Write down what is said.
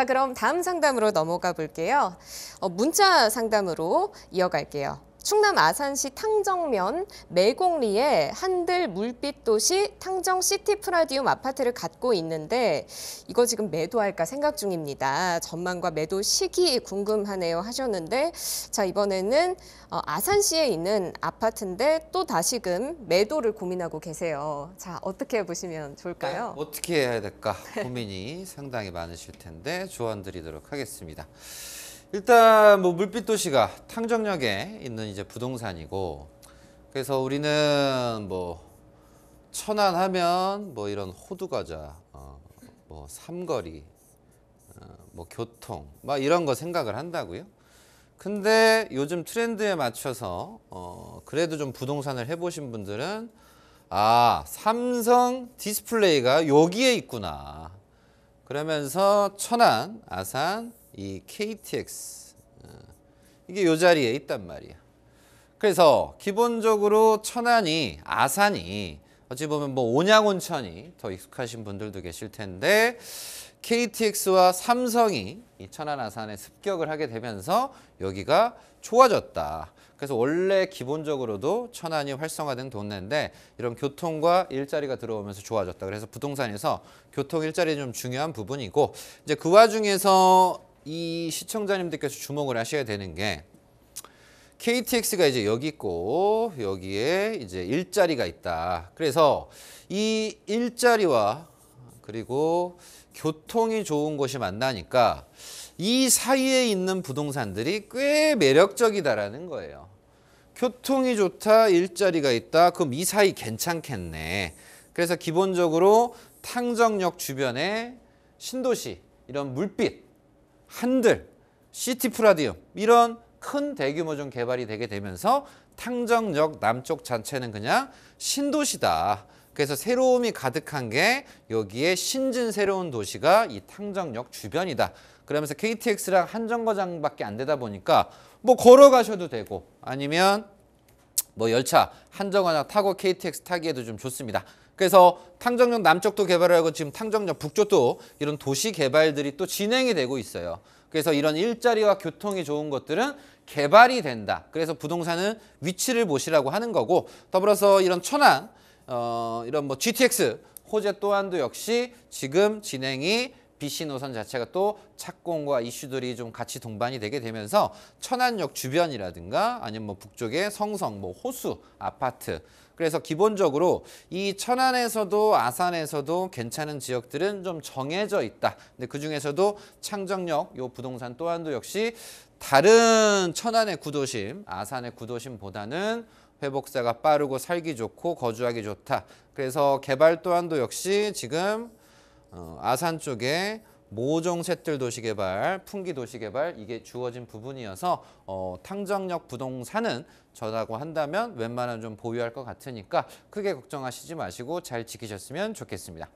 자, 그럼 다음 상담으로 넘어가 볼게요. 어, 문자 상담으로 이어갈게요. 충남 아산시 탕정면 매곡리에 한들 물빛 도시 탕정 시티 프라디움 아파트를 갖고 있는데 이거 지금 매도할까 생각 중입니다. 전망과 매도 시기 궁금하네요 하셨는데 자 이번에는 어, 아산시에 있는 아파트인데 또 다시금 매도를 고민하고 계세요. 자 어떻게 보시면 좋을까요? 어떻게 해야 될까 고민이 상당히 많으실 텐데 조언 드리도록 하겠습니다. 일단 뭐 물빛 도시가 탕정역에 있는 이제 부동산이고 그래서 우리는 뭐 천안 하면 뭐 이런 호두 과자, 어, 뭐 삼거리, 어, 뭐 교통, 막 이런 거 생각을 한다고요. 근데 요즘 트렌드에 맞춰서 어, 그래도 좀 부동산을 해보신 분들은 아 삼성 디스플레이가 여기에 있구나. 그러면서 천안, 아산, 이 KTX 어, 이게 요 자리에 있단 말이야. 그래서 기본적으로 천안이 아산이 어찌 보면 뭐 온양온천이 더 익숙하신 분들도 계실 텐데 KTX와 삼성이 이 천안 아산에 습격을 하게 되면서 여기가 좋아졌다. 그래서 원래 기본적으로도 천안이 활성화된 동네인데 이런 교통과 일자리가 들어오면서 좋아졌다. 그래서 부동산에서 교통 일자리 좀 중요한 부분이고 이제 그 와중에서 이 시청자님들께서 주목을 하셔야 되는 게 KTX가 이제 여기 있고 여기에 이제 일자리가 있다. 그래서 이 일자리와 그리고 교통이 좋은 곳이 만나니까 이 사이에 있는 부동산들이 꽤 매력적이다라는 거예요. 교통이 좋다, 일자리가 있다. 그럼 이 사이 괜찮겠네. 그래서 기본적으로 탕정역 주변에 신도시 이런 물빛, 한들, 시티프라디움 이런 큰 대규모 좀 개발이 되게 되면서 탕정역 남쪽 자체는 그냥 신도시다. 그래서 새로움이 가득한 게 여기에 신진 새로운 도시가 이 탕정역 주변이다. 그러면서 KTX랑 한 정거장밖에 안 되다 보니까 뭐 걸어가셔도 되고 아니면 뭐 열차 한 정거장 타고 KTX 타기에도 좀 좋습니다. 그래서 탕정역 남쪽도 개발하고 지금 탕정역 북쪽도 이런 도시 개발들이 또 진행이 되고 있어요. 그래서 이런 일자리와 교통이 좋은 것들은 개발이 된다. 그래서 부동산은 위치를 보시라고 하는 거고 더불어서 이런 천안 어, 이런 뭐 GTX 호재 또한도 역시 지금 진행이 BC 노선 자체가 또 착공과 이슈들이 좀 같이 동반이 되게 되면서 천안역 주변이라든가 아니면 뭐 북쪽의 성성, 뭐 호수, 아파트 그래서 기본적으로 이 천안에서도 아산에서도 괜찮은 지역들은 좀 정해져 있다. 근데 그 중에서도 창정역 요 부동산 또한도 역시 다른 천안의 구도심, 아산의 구도심보다는 회복사가 빠르고 살기 좋고 거주하기 좋다. 그래서 개발 또한도 역시 지금 어, 아산 쪽에 모종 셋들 도시 개발, 풍기 도시 개발 이게 주어진 부분이어서 어, 탕정역 부동산은 저라고 한다면 웬만하면 좀 보유할 것 같으니까 크게 걱정하시지 마시고 잘 지키셨으면 좋겠습니다.